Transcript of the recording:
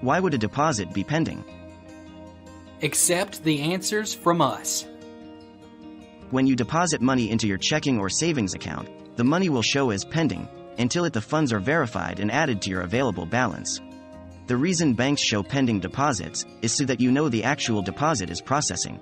Why would a deposit be pending? Accept the answers from us. When you deposit money into your checking or savings account, the money will show as pending until it the funds are verified and added to your available balance. The reason banks show pending deposits is so that you know the actual deposit is processing.